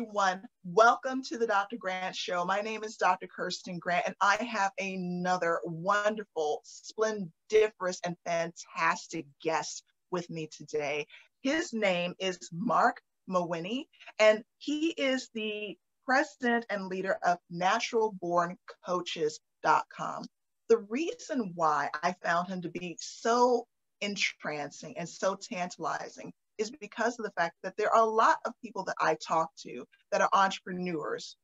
everyone. Welcome to the Dr. Grant Show. My name is Dr. Kirsten Grant, and I have another wonderful, splendiferous, and fantastic guest with me today. His name is Marc Mawhinney, and he is the president and leader of naturalborncoaches.com. The reason why I found him to be so entrancing and so tantalizing is because of the fact that there are a lot of people that I talk to that are entrepreneurs,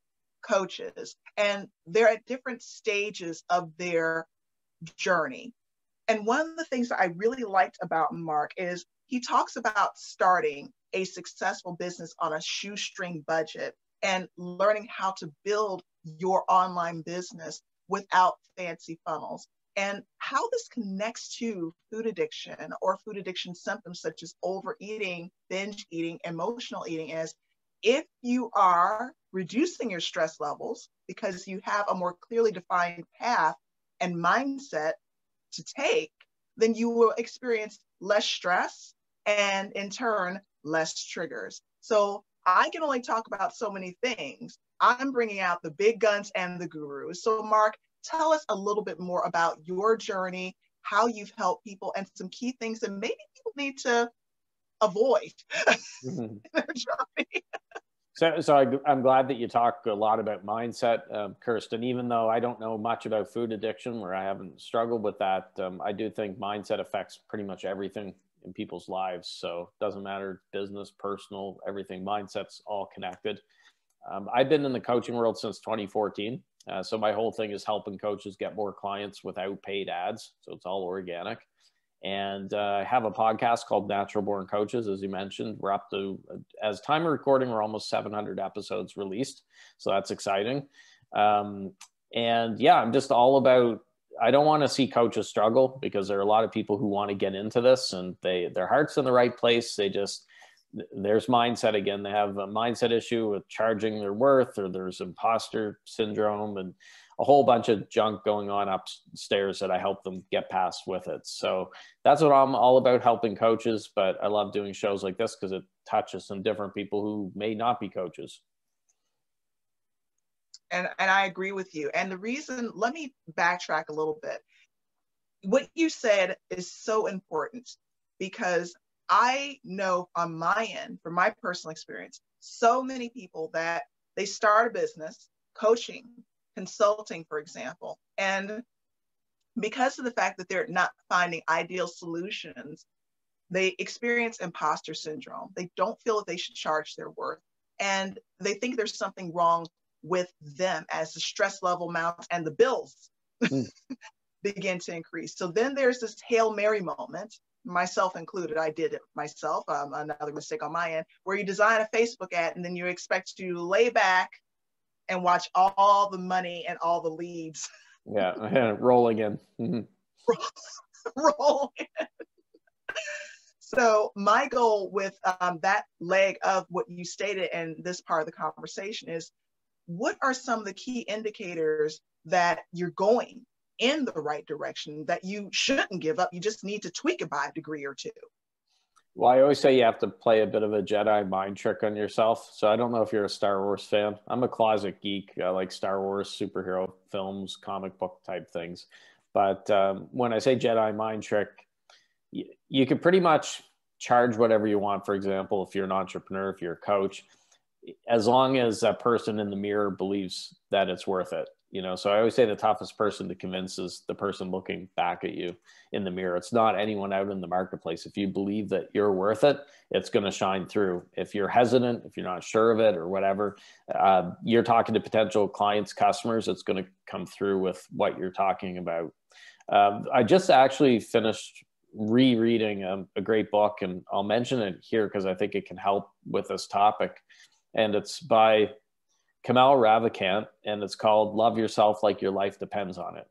coaches, and they're at different stages of their journey. And one of the things that I really liked about Marc is he talks about starting a successful business on a shoestring budget and learning how to build your online business without fancy funnels and how this connects to food addiction or food addiction symptoms such as overeating, binge eating, emotional eating is if you are reducing your stress levels because you have a more clearly defined path and mindset to take, then you will experience less stress and in turn, less triggers. So I can only talk about so many things. I'm bringing out the big guns and the gurus. So, Marc, tell us a little bit more about your journey, how you've helped people, and some key things that maybe people need to avoid mm-hmm. their journey. So, so I, am glad that you talk a lot about mindset, um, Kirsten. Even though I don't know much about food addiction, where I haven't struggled with that, um, I do think mindset affects pretty much everything in people's lives. So, it doesn't matter business, personal, everything. Mindset's all connected. Um, I've been in the coaching world since 2014. Uh, so my whole thing is helping coaches get more clients without paid ads. So it's all organic. And uh, I have a podcast called Natural Born Coaches, as you mentioned. We're up to, as time of recording, we're almost 700 episodes released. So that's exciting. Um, and yeah, I'm just all about. I don't want to see coaches struggle because there are a lot of people who want to get into this and they their heart's in the right place. They just there's mindset again. They have a mindset issue with charging their worth, or there's imposter syndrome, and a whole bunch of junk going on upstairs that I help them get past with it. So that's what I'm all about helping coaches. But I love doing shows like this because it touches some different people who may not be coaches. And, and I agree with you. And the reason, let me backtrack a little bit. What you said is so important because I know on my end, from my personal experience, so many people that they start a business, coaching, consulting, for example, and because of the fact that they're not finding ideal solutions, they experience imposter syndrome. They don't feel that they should charge their worth. And they think there's something wrong with them as the stress level mounts and the bills mm. begin to increase. So then there's this Hail Mary moment myself included, I did it myself, um, another mistake on my end, where you design a Facebook ad and then you expect to lay back and watch all the money and all the leads. Yeah, rolling in. Mm-hmm. roll in. So my goal with um, that leg of what you stated in this part of the conversation is, what are some of the key indicators that you're going in the right direction that you shouldn't give up. You just need to tweak it by a degree or two. Well, I always say you have to play a bit of a Jedi mind trick on yourself. So I don't know if you're a Star Wars fan. I'm a closet geek. I like Star Wars, superhero films, comic book type things. But um, when I say Jedi mind trick, you, you can pretty much charge whatever you want. For example, if you're an entrepreneur, if you're a coach, as long as that person in the mirror believes that it's worth it you know? So i always say the toughest person to convince is the person looking back at you in the mirror. It's not anyone out in the marketplace. If you believe that you're worth it it's going to shine through. If you're hesitant if you're not sure of it or whatever uh, you're talking to potential clients customers it's going to come through with what you're talking about. Um, i just actually finished rereading a, a great book and i'll mention it here because i think it can help with this topic. And it's by Kamal Ravikant, and it's called Love Yourself Like Your Life Depends on It.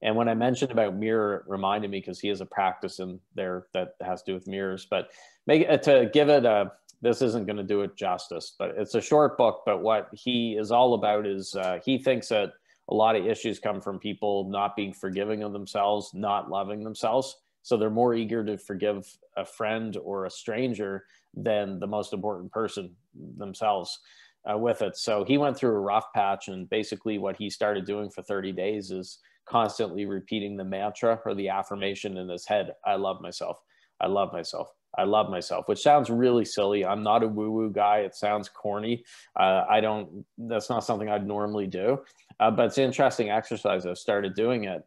And when I mentioned about mirror, reminded me because he has a practice in there that has to do with mirrors. But make to give it a, this isn't going to do it justice, but it's a short book. But what he is all about is uh, he thinks that a lot of issues come from people not being forgiving of themselves, not loving themselves. So they're more eager to forgive a friend or a stranger than the most important person themselves. Uh, with it. So he went through a rough patch, and basically what he started doing for 30 days is constantly repeating the mantra or the affirmation in his head I love myself. I love myself. I love myself, which sounds really silly. I'm not a woo woo guy. It sounds corny. Uh, I don't, that's not something I'd normally do. Uh, but it's an interesting exercise. I've started doing it.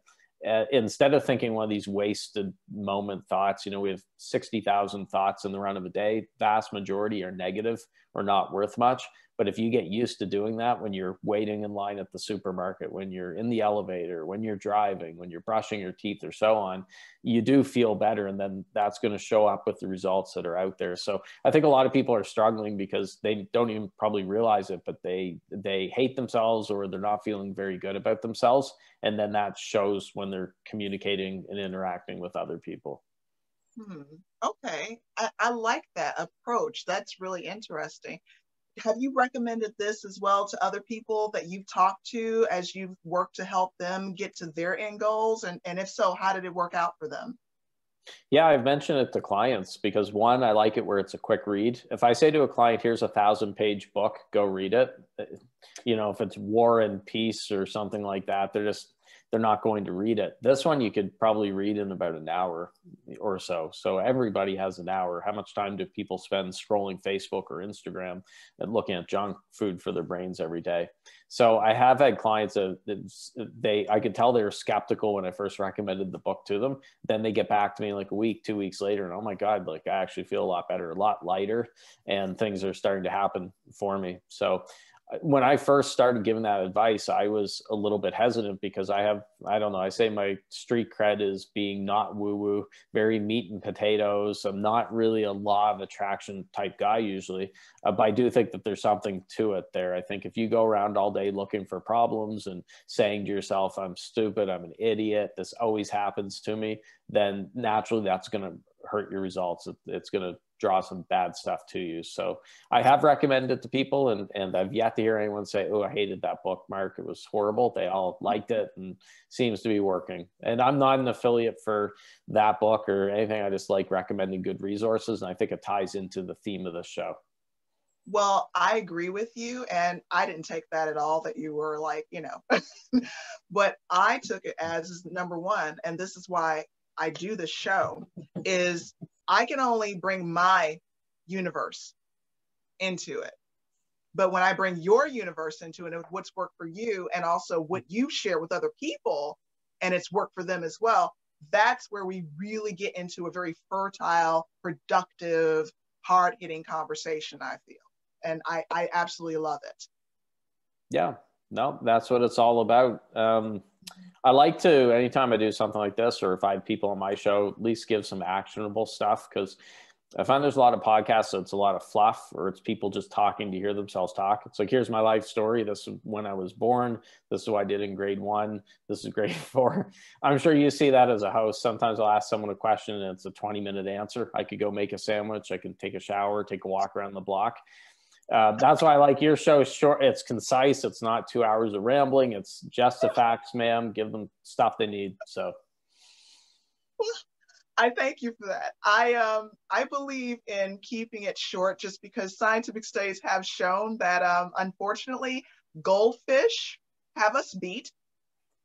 Uh, instead of thinking one of these wasted moment thoughts, you know, we have 60,000 thoughts in the run of a day, vast majority are negative or not worth much. But if you get used to doing that when you're waiting in line at the supermarket, when you're in the elevator, when you're driving, when you're brushing your teeth, or so on, you do feel better. And then that's going to show up with the results that are out there. So I think a lot of people are struggling because they don't even probably realize it, but they they hate themselves or they're not feeling very good about themselves. And then that shows when they're communicating and interacting with other people. Hmm. Okay. I, I like that approach. That's really interesting have you recommended this as well to other people that you've talked to as you've worked to help them get to their end goals? And, and if so, how did it work out for them? Yeah, I've mentioned it to clients because one, I like it where it's a quick read. If I say to a client, here's a thousand page book, go read it. Eh, you know, if it's War and Peace or something like that, they're just they're not going to read it. This one you could probably read in about an hour or so. So everybody has an hour. How much time do people spend scrolling Facebook or Instagram and looking at junk food for their brains every day? So I have had clients that they I could tell they were skeptical when I first recommended the book to them. Then they get back to me like a week, two weeks later, and oh my god, like I actually feel a lot better, a lot lighter, and things are starting to happen for me. So when I first started giving that advice, I was a little bit hesitant because I have, I don't know, I say my street cred is being not woo woo, very meat and potatoes. I'm not really a law of attraction type guy usually, uh, but I do think that there's something to it there. I think if you go around all day looking for problems and saying to yourself, I'm stupid, I'm an idiot, this always happens to me, then naturally that's going to hurt your results. It's going to draw some bad stuff to you. So I have recommended it to people and, and I've yet to hear anyone say, Oh, I hated that book, Marc. It was horrible. They all liked it and seems to be working. And I'm not an affiliate for that book or anything. I just like recommending good resources. And I think it ties into the theme of the show. Well, I agree with you. And I didn't take that at all that you were like, you know, but I took it as number one. And this is why I do the show is I can only bring my universe into it. But when I bring your universe into it, what's worked for you and also what you share with other people and it's worked for them as well, that's where we really get into a very fertile, productive, hard hitting conversation, I feel. And I, I absolutely love it. Yeah, no, that's what it's all about. Um, I like to anytime I do something like this, or if I have people on my show, at least give some actionable stuff because I find there's a lot of podcasts so it's a lot of fluff or it's people just talking to hear themselves talk. It's like here's my life story. This is when I was born. This is what I did in grade one. This is grade four. I'm sure you see that as a host. Sometimes I'll ask someone a question and it's a 20 minute answer. I could go make a sandwich. I can take a shower, take a walk around the block. Uh, that's why I like your show. Short, it's concise. It's not two hours of rambling. It's just the facts, ma'am. Give them stuff they need. So, I thank you for that. I um I believe in keeping it short, just because scientific studies have shown that um unfortunately goldfish have us beat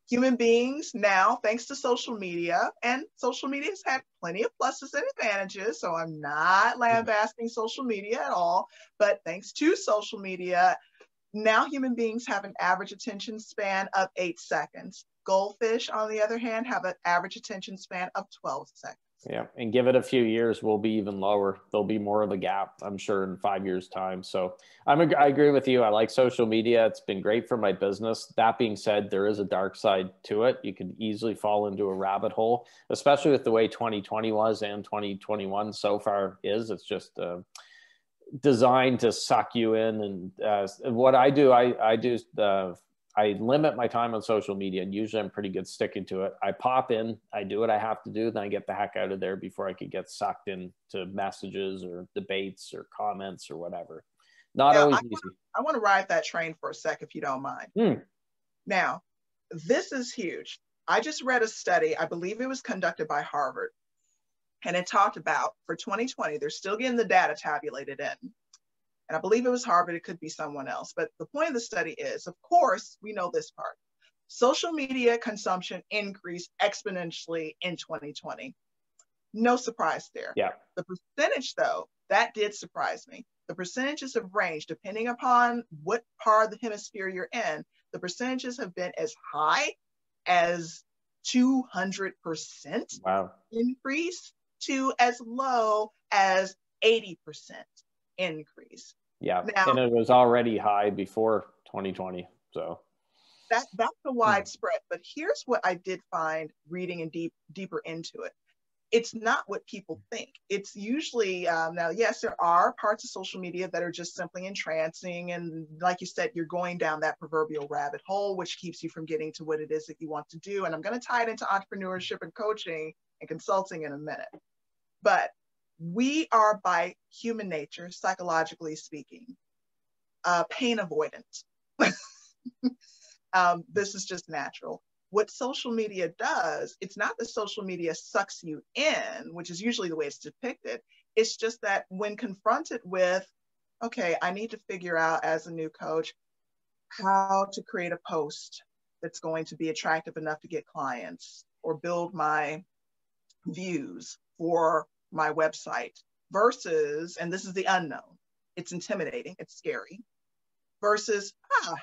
human beings now, thanks to social media, and social media has had plenty of pluses and advantages. So I'm not hmm. lambasting social media at all, but thanks to social media, now human beings have an average attention span of eight seconds. Goldfish, on the other hand, have an average attention span of 12 seconds. Yeah, and give it a few years, we'll be even lower. There'll be more of a gap, I'm sure, in five years' time. So I'm a, I agree with you. I like social media. It's been great for my business. That being said, there is a dark side to it. You can easily fall into a rabbit hole, especially with the way 2020 was and 2021 so far is. It's just uh, designed to suck you in. And uh, what I do, I I do. Uh, I limit my time on social media and usually I'm pretty good sticking to it. I pop in, I do what I have to do, then I get the heck out of there before I could get sucked into messages or debates or comments or whatever. Not always I easy. Want, I want to ride that train for a sec if you don't mind. Mm. Now, this is huge. I just read a study, I believe it was conducted by Harvard, and it talked about for 2020, they're still getting the data tabulated in. And I believe it was Harvard, it could be someone else. But the point of the study is, of course, we know this part. Social media consumption increased exponentially in 2020. No surprise there. Yeah. The percentage, though, that did surprise me. The percentages have ranged depending upon what part of the hemisphere you're in. The percentages have been as high as 200% wow. increase to as low as 80% increase. Yeah. Now, and it was already high before 2020. So that that's a widespread. But here's what I did find reading and deep deeper into it it's not what people think. It's usually, um, now, yes, there are parts of social media that are just simply entrancing. And like you said, you're going down that proverbial rabbit hole, which keeps you from getting to what it is that you want to do. And I'm going to tie it into entrepreneurship and coaching and consulting in a minute. But we are, by human nature, psychologically speaking, uh, pain avoidant. um, this is just natural what social media does, it's not that social media sucks you in, which is usually the way it's depicted. It's just that when confronted with, okay, I need to figure out as a new coach how to create a post that's going to be attractive enough to get clients or build my views for my website versus, and this is the unknown, it's intimidating, it's scary, versus, ah,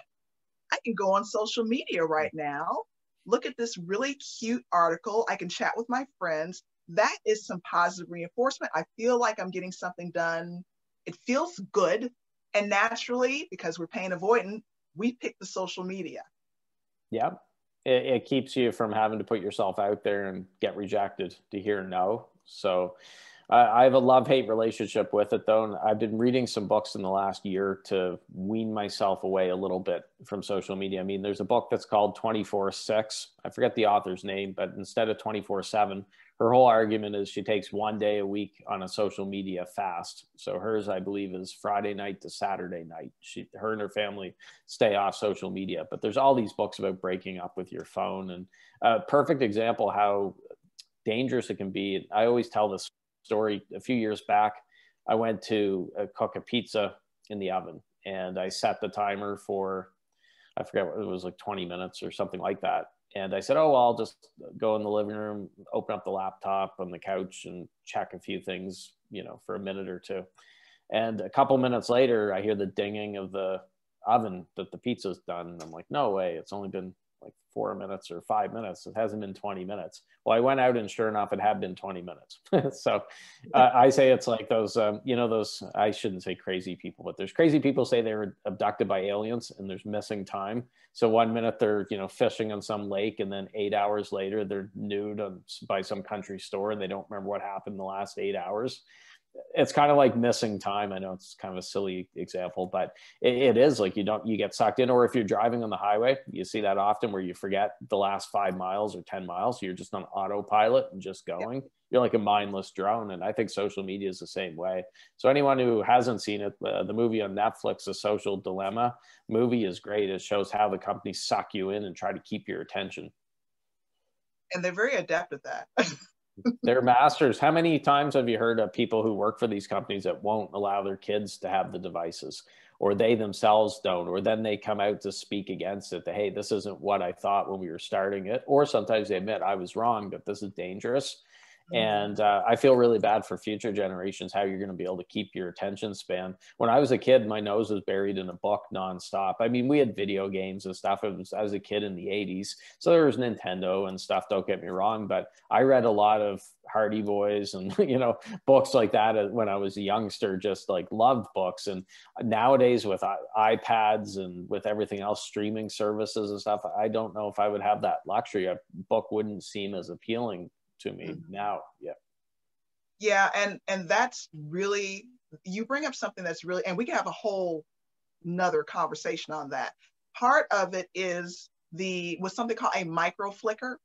I can go on social media right now look at this really cute article. I can chat with my friends. That is some positive reinforcement. I feel like I'm getting something done. It feels good. And naturally, because we're pain avoidant, we pick the social media. Yeah. It, it keeps you from having to put yourself out there and get rejected to hear no. So, I have a love hate relationship with it though. And I've been reading some books in the last year to wean myself away a little bit from social media. I mean, there's a book that's called 24 6. I forget the author's name, but instead of 24 7, her whole argument is she takes one day a week on a social media fast. So hers, I believe, is Friday night to Saturday night. She, her and her family stay off social media. But there's all these books about breaking up with your phone, and a perfect example how dangerous it can be. I always tell this story a few years back. I went to uh, cook a pizza in the oven and I set the timer for, I forget what it was like 20 minutes or something like that. And I said, oh, well, I'll just go in the living room, open up the laptop on the couch and check a few things, you know, for a minute or two. And a couple minutes later, I hear the dinging of the oven that the pizza's done. I'm like, no way, it's only been like four minutes or five minutes. It hasn't been 20 minutes. Well, I went out and sure enough, it had been 20 minutes. so uh, I say it's like those, um, you know, those, I shouldn't say crazy people, but there's crazy people say they were abducted by aliens and there's missing time. So one minute they're, you know, fishing on some lake and then eight hours later they're nude on, by some country store and they don't remember what happened in the last eight hours it's kind of like missing time. I know it's kind of a silly example, but it, it is like you don't you get sucked in. Or if you're driving on the highway, you see that often where you forget the last five miles or ten miles. You're just on autopilot and just going. Yeah. You're like a mindless drone, and I think social media is the same way. So anyone who hasn't seen it, uh, the movie on Netflix, The Social Dilemma movie is great. It shows how the companies suck you in and try to keep your attention. And they're very adept at that. They're masters. How many times have you heard of people who work for these companies that won't allow their kids to have the devices, or they themselves don't, or then they come out to speak against it? That hey, this isn't what I thought when we were starting it, or sometimes they admit I was wrong, but this is dangerous. Mm-hmm. And uh, I feel really bad for future generations how you're going to be able to keep your attention span. When I was a kid, my nose was buried in a book nonstop. I mean, we had video games and stuff. Was, I was a kid in the 80s. So there was Nintendo and stuff, don't get me wrong. But I read a lot of Hardy Boys and, you know, books like that when I was a youngster, just like loved books. And nowadays with iPads and with everything else, streaming services and stuff, I don't know if I would have that luxury. A book wouldn't seem as appealing to me mm-hmm. now. Yeah. Yeah, and and that's really you bring up something that's really and we can have a whole another conversation on that. Part of it is the with something called a micro flicker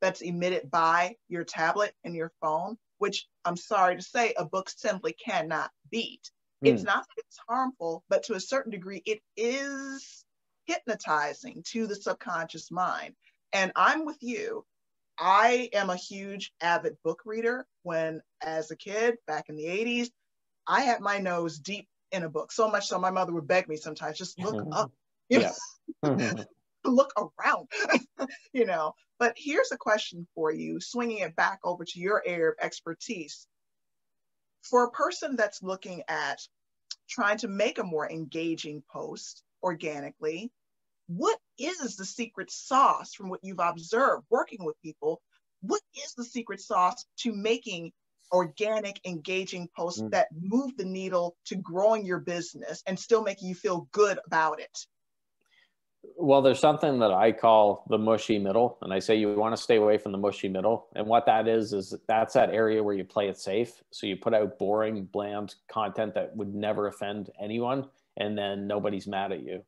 that's emitted by your tablet and your phone, which I'm sorry to say a book simply cannot beat. Mm. It's not it's harmful, but to a certain degree, it is hypnotizing to the subconscious mind. And I'm with you. I am a huge avid book reader. When, as a kid back in the 80s, I had my nose deep in a book. So much so my mother would beg me sometimes, just look up. Yeah. look around, you know. But here's a question for you, swinging it back over to your area of expertise. For a person that's looking at trying to make a more engaging post organically, what is the secret sauce from what you've observed working with people? What is the secret sauce to making organic, engaging posts mm. that move the needle to growing your business and still making you feel good about it? Well, there's something that I call the mushy middle, and I say you want to stay away from the mushy middle. And what that is is that's that area where you play it safe. So you put out boring, bland content that would never offend anyone, and then nobody's mad at you.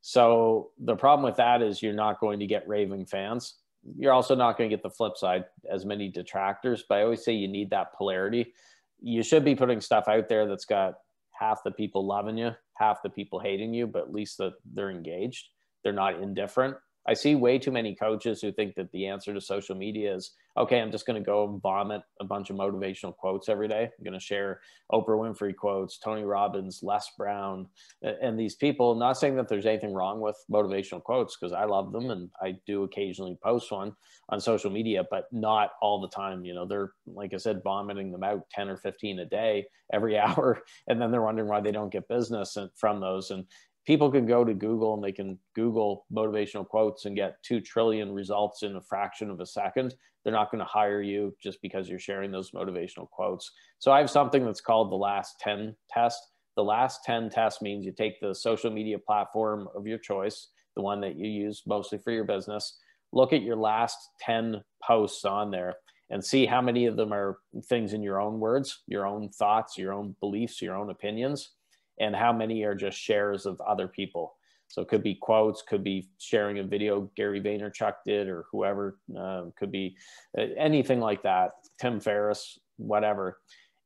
So the problem with that is you're not going to get raving fans. You're also not going to get the flip side, as many detractors. But I always say you need that polarity. You should be putting stuff out there that's got half the people loving you, half the people hating you, but at least that they're engaged they're not indifferent. I see way too many coaches who think that the answer to social media is okay, I'm just going to go and vomit a bunch of motivational quotes every day. I'm going to share Oprah Winfrey quotes, Tony Robbins, Les Brown, and these people. Not saying that there's anything wrong with motivational quotes because I love them and I do occasionally post one on social media, but not all the time. You know, they're, like I said, vomiting them out 10 or 15 a day every hour. And then they're wondering why they don't get business from those. And people can go to Google and they can Google motivational quotes and get 2 trillion results in a fraction of a second. They're not going to hire you just because you're sharing those motivational quotes. So I have something that's called the last 10 test. The last 10 test means you take the social media platform of your choice, the one that you use mostly for your business, look at your last 10 posts on there and see how many of them are things in your own words, your own thoughts, your own beliefs, your own opinions and how many are just shares of other people. So it could be quotes, could be sharing a video Gary Vaynerchuk did or whoever, um, could be uh, anything like that, Tim Ferriss, whatever.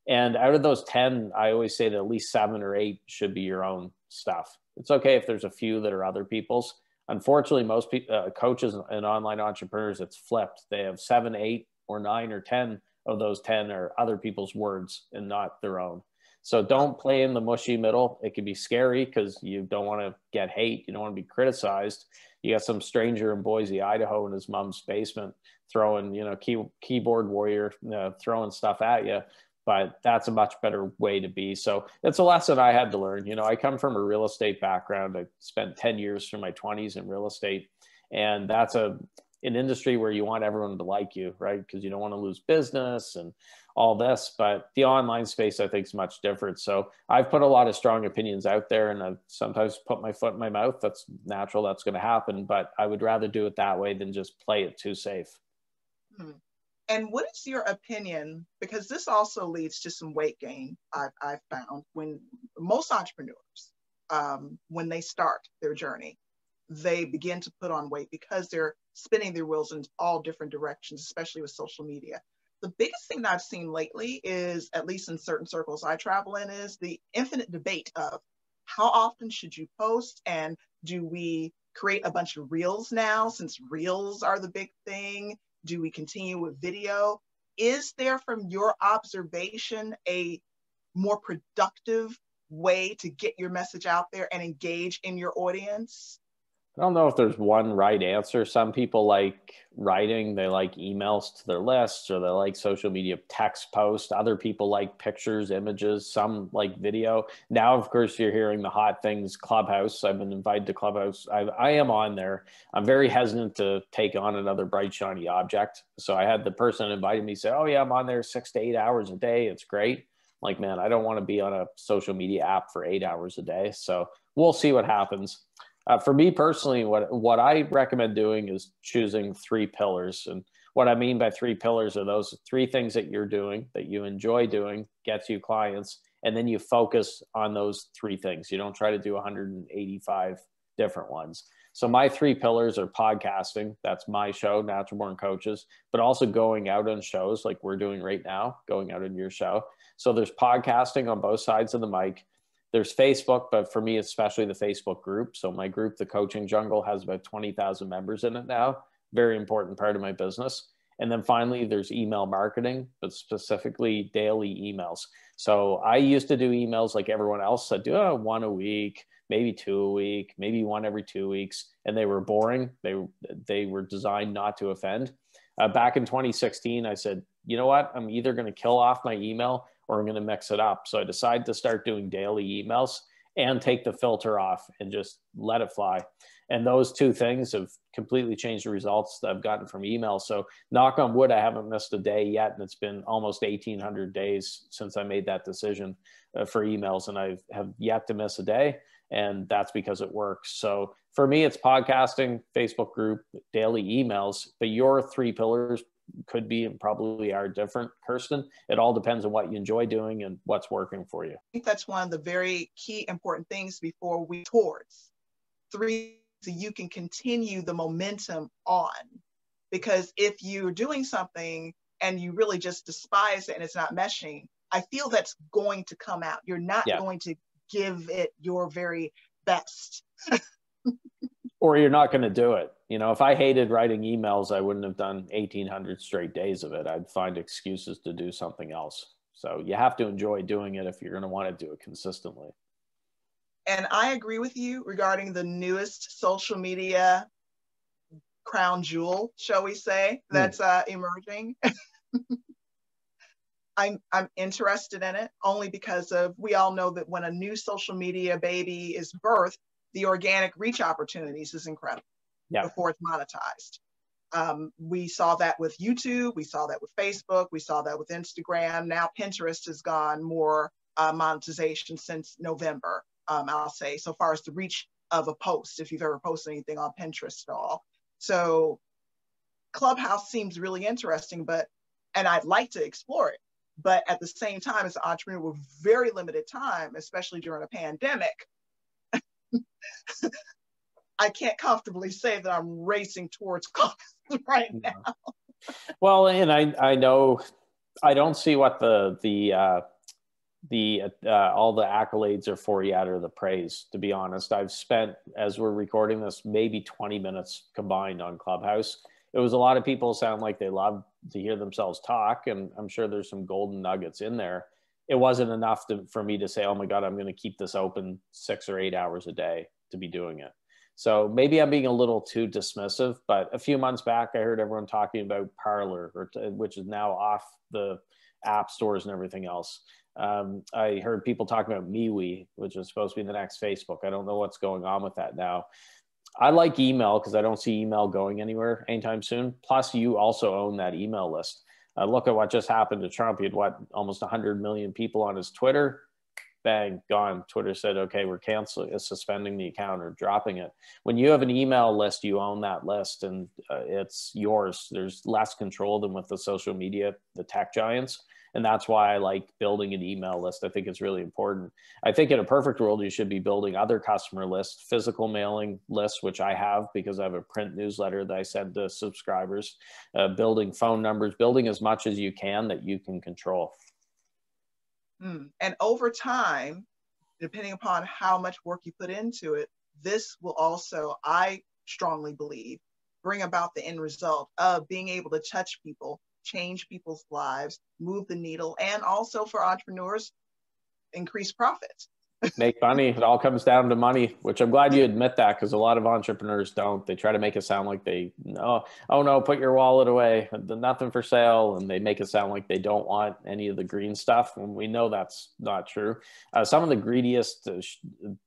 And out of those 10, I always say that at least seven or eight should be your own stuff. It's okay if there's a few that are other people's. Unfortunately, most pe- uh, coaches and online entrepreneurs, it's flipped. They have seven, eight, or nine or 10 of those 10 are other people's words and not their own. So don't play in the mushy middle. It can be scary because you don't want to get hate. You don't want to be criticized. You got some stranger in Boise, Idaho, in his mom's basement throwing, you know, key, keyboard warrior uh, throwing stuff at you. But that's a much better way to be. So that's a lesson I had to learn. You know, I come from a real estate background. I spent 10 years from my 20s in real estate. And that's a an industry where you want everyone to like you, right? Because you don't want to lose business and all this. But the online space, I think, is much different. So I've put a lot of strong opinions out there, and I've sometimes put my foot in my mouth. That's natural. That's going to happen. But I would rather do it that way than just play it too safe. Hmm. And what is your opinion? Because this also leads to some weight gain. I've, I've found when most entrepreneurs, um, when they start their journey, they begin to put on weight because they're spinning their wheels in all different directions, especially with social media. The biggest thing that I've seen lately is, at least in certain circles I travel in, is the infinite debate of how often should you post and do we create a bunch of reels now since reels are the big thing? Do we continue with video? Is there, from your observation, a more productive way to get your message out there and engage in your audience? I don't know if there's one right answer. Some people like writing, they like emails to their lists, or they like social media text posts. Other people like pictures, images, some like video. Now, of course, you're hearing the hot things Clubhouse. I've been invited to Clubhouse. I, I am on there. I'm very hesitant to take on another bright, shiny object. So I had the person invited me say, Oh, yeah, I'm on there six to eight hours a day. It's great. like, man, I don't want to be on a social media app for eight hours a day. So we'll see what happens. Uh, for me personally, what what I recommend doing is choosing three pillars, and what I mean by three pillars are those three things that you're doing that you enjoy doing, gets you clients, and then you focus on those three things. You don't try to do 185 different ones. So my three pillars are podcasting. That's my show, Natural Born Coaches, but also going out on shows like we're doing right now, going out on your show. So there's podcasting on both sides of the mic there's Facebook, but for me, especially the Facebook group. So my group, the Coaching Jungle, has about 20,000 members in it now. Very important part of my business. And then finally, there's email marketing, but specifically daily emails. So I used to do emails like everyone else. I do uh, one a week, maybe two a week, maybe one every two weeks, and they were boring. They they were designed not to offend. Uh, back in 2016, I said, you know what? I'm either going to kill off my email or I'm going to mix it up. So I decide to start doing daily emails and take the filter off and just let it fly. And those two things have completely changed the results that I've gotten from email. So knock on wood, I haven't missed a day yet. And it's been almost 1800 days since I made that decision uh, for emails and I have yet to miss a day. And that's because it works. So for me, it's podcasting, Facebook group, daily emails, but your three pillars could be and probably are different, Kirsten. It all depends on what you enjoy doing and what's working for you. I think that's one of the very key important things before we towards three so you can continue the momentum on. Because if you're doing something and you really just despise it and it's not meshing, I feel that's going to come out. You're not yeah. going to give it your very best. or you're not going to do it. You know, if I hated writing emails, I wouldn't have done 1800 straight days of it. I'd find excuses to do something else. So you have to enjoy doing it if you're going to want to do it consistently. And I agree with you regarding the newest social media crown jewel, shall we say, hmm. that's uh, emerging. I'm, I'm interested in it only because of we all know that when a new social media baby is birthed, the organic reach opportunities is incredible yeah. before it's monetized. Um, we saw that with YouTube, we saw that with Facebook, we saw that with Instagram. Now Pinterest has gone more uh, monetization since November um, I'll say, so far as the reach of a post, if you've ever posted anything on Pinterest at all. So Clubhouse seems really interesting, but, and I'd like to explore it. But at the same time, as an entrepreneur with very limited time, especially during a pandemic, I can't comfortably say that I'm racing towards Clubhouse right now. well, and I, I know I don't see what the, the, uh, the uh, all the accolades are for yet or the praise to be honest. I've spent as we're recording this maybe 20 minutes combined on clubhouse. It was a lot of people sound like they love to hear themselves talk and i'm sure there's some golden nuggets in there it wasn't enough to, for me to say oh my god i'm going to keep this open six or eight hours a day to be doing it so maybe i'm being a little too dismissive but a few months back i heard everyone talking about parler or which is now off the app stores and everything else um, I heard people talking about MeWe, which is supposed to be the next Facebook. I don't know what's going on with that now. I like email because I don't see email going anywhere anytime soon. Plus, you also own that email list. Uh, look at what just happened to Trump. He had what almost 100 million people on his Twitter. Bang, gone. Twitter said, "Okay, we're canceling, uh, suspending the account or dropping it." When you have an email list, you own that list, and uh, it's yours. There's less control than with the social media, the tech giants and that's why I like building an email list. I think it's really important. I think in a perfect world, you should be building other customer lists, physical mailing lists, which I have because I have a print newsletter that I send to subscribers, uh, building phone numbers, building as much as you can that you can control. Mm. And over time, depending upon how much work you put into it, this will also, I strongly believe, bring about the end result of being able to touch people change people's lives, move the needle, and also for entrepreneurs, increase profits. make money. It all comes down to money, which I'm glad you admit that because a lot of entrepreneurs don't. They try to make it sound like they no, oh no, put your wallet away, nothing for sale, and they make it sound like they don't want any of the green stuff. And we know that's not true. Uh, some of the greediest, uh, sh-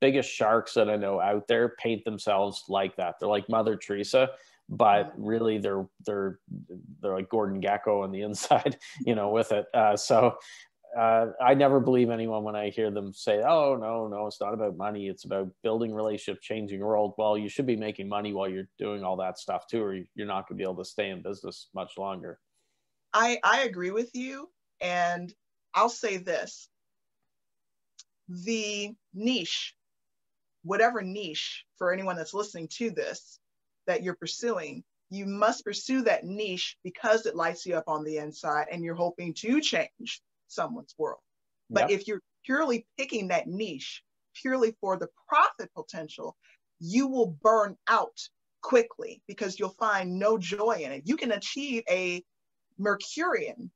biggest sharks that I know out there paint themselves like that. They're like Mother Teresa but really they're they're they're like Gordon Gekko on the inside, you know, with it. Uh, so uh, I never believe anyone when I hear them say, "Oh no, no, it's not about money. It's about building relationship, changing world." Well, you should be making money while you're doing all that stuff too, or you're not going to be able to stay in business much longer. I I agree with you, and I'll say this: the niche, whatever niche for anyone that's listening to this, that you're pursuing, you must pursue that niche because it lights you up on the inside and you're hoping to change someone's world. But yep. if you're purely picking that niche purely for the profit potential, you will burn out quickly because you'll find no joy in it. You can achieve a Mercurian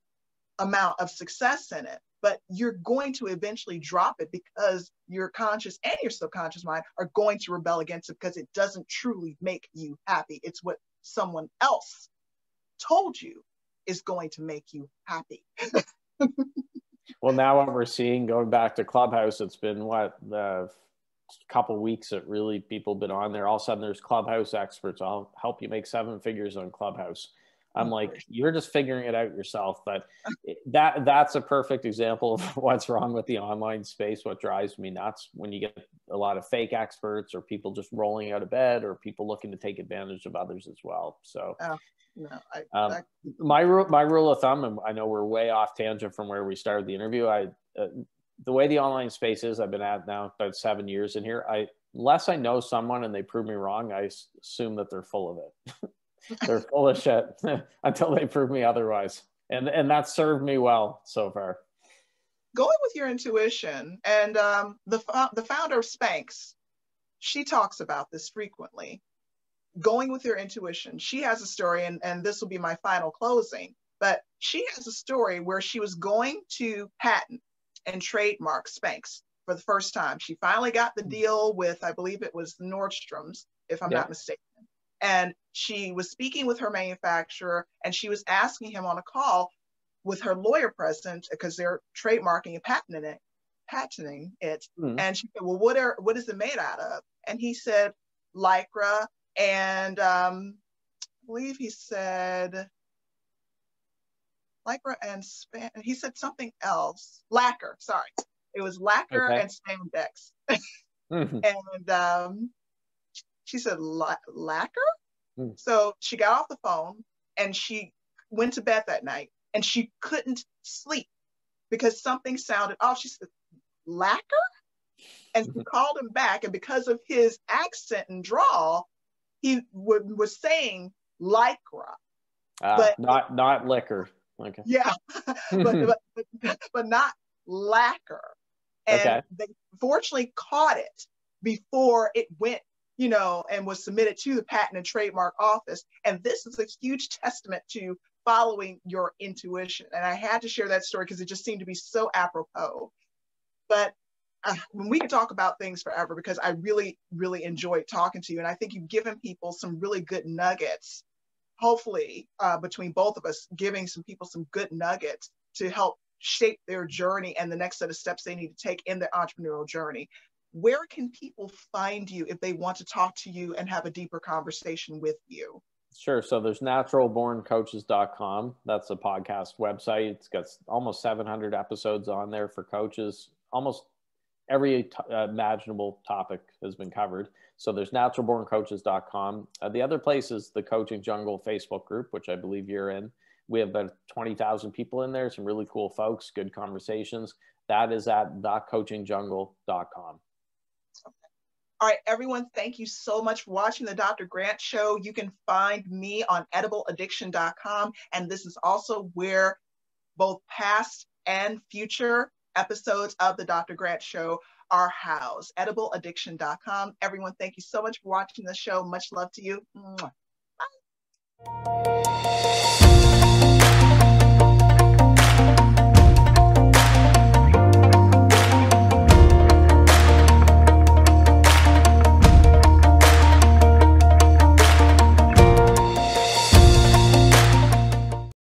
amount of success in it, but you're going to eventually drop it because your conscious and your subconscious mind are going to rebel against it because it doesn't truly make you happy. It's what someone else told you is going to make you happy. well, now what we're seeing going back to Clubhouse, it's been what the couple weeks that really people been on there. All of a sudden, there's Clubhouse experts. I'll help you make seven figures on Clubhouse. I'm like, you're just figuring it out yourself. But that that's a perfect example of what's wrong with the online space. What drives me nuts when you get a lot of fake experts or people just rolling out of bed or people looking to take advantage of others as well. So. Oh, no, I, um, I, my rule, my rule of thumb, and I know we're way off tangent from where we started the interview. I, uh, the way the online space is, I've been at now about seven years in here. I, unless I know someone and they prove me wrong, I assume that they're full of it. they're full of shit until they prove me otherwise. And and that served me well so far. Going with your intuition, and um, the the founder of Spanx, she talks about this frequently. Going with your intuition. She has a story, and, and this will be my final closing. But she has a story where she was going to patent and trademark Spanx for the first time. She finally got the deal with, I believe it was Nordstrom's, if I'm yeah. not mistaken. And she was speaking with her manufacturer and she was asking him on a call with her lawyer present because they're trademarking and patenting it, patenting it. Mm-hmm. And she said, Well, what are what is it made out of? And he said, Lycra and um, I believe he said Lycra and span he said something else. Lacquer, sorry. It was lacquer okay. and spandex. mm-hmm. And um, she said, lacquer? Mm. So she got off the phone and she went to bed that night and she couldn't sleep because something sounded off. She said, lacquer? And she called him back. And because of his accent and drawl, he w- was saying lycra. Uh, but not not liquor. Okay. Yeah, but, but, but not lacquer. And okay. they fortunately caught it before it went you know, and was submitted to the Patent and Trademark Office. And this is a huge testament to following your intuition. And I had to share that story because it just seemed to be so apropos. But uh, when we can talk about things forever, because I really, really enjoyed talking to you. And I think you've given people some really good nuggets, hopefully, uh, between both of us, giving some people some good nuggets to help shape their journey and the next set of steps they need to take in their entrepreneurial journey where can people find you if they want to talk to you and have a deeper conversation with you? Sure. So there's naturalborncoaches.com. That's a podcast website. It's got almost 700 episodes on there for coaches. Almost every t- uh, imaginable topic has been covered. So there's naturalborncoaches.com. Uh, the other place is the Coaching Jungle Facebook group, which I believe you're in. We have about 20,000 people in there, some really cool folks, good conversations. That is at thecoachingjungle.com. All right, everyone, thank you so much for watching the Dr. Grant Show. You can find me on edibleaddiction.com. And this is also where both past and future episodes of the Dr. Grant Show are housed. Edibleaddiction.com. Everyone, thank you so much for watching the show. Much love to you. Bye.